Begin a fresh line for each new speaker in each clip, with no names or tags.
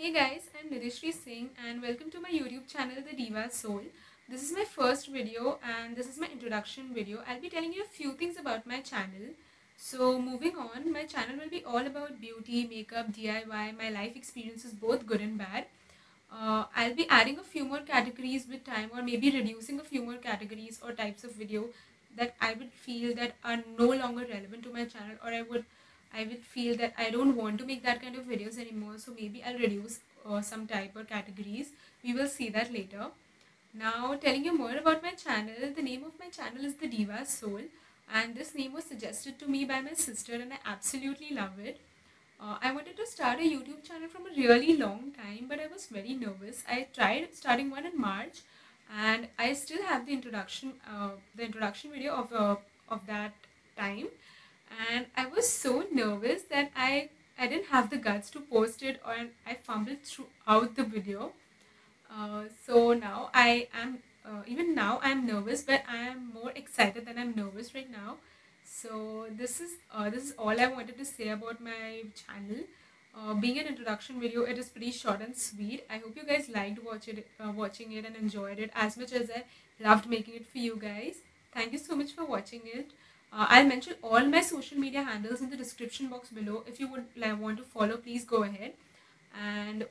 Hey guys, I'm Nidhishree Singh and welcome to my YouTube channel The Diva Soul. This is my first video and this is my introduction video. I'll be telling you a few things about my channel. So moving on, my channel will be all about beauty, makeup, DIY, my life experiences both good and bad. Uh, I'll be adding a few more categories with time or maybe reducing a few more categories or types of video that I would feel that are no longer relevant to my channel or I would I would feel that I don't want to make that kind of videos anymore. So maybe I'll reduce uh, some type or categories. We will see that later. Now telling you more about my channel. The name of my channel is The Diva Soul and this name was suggested to me by my sister and I absolutely love it. Uh, I wanted to start a YouTube channel from a really long time but I was very nervous. I tried starting one in March and I still have the introduction uh, the introduction video of, uh, of that time and I was so nervous that I I didn't have the guts to post it or I fumbled throughout the video. Uh, so now I am uh, even now I'm nervous, but I am more excited than I'm nervous right now. So this is uh, this is all I wanted to say about my channel. Uh, being an introduction video, it is pretty short and sweet. I hope you guys liked watch it, uh, watching it and enjoyed it as much as I loved making it for you guys. Thank you so much for watching it. Uh, I'll mention all my social media handles in the description box below. If you would like, want to follow, please go ahead. And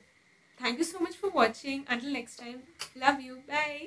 thank you so much for watching. Until next time, love you. Bye.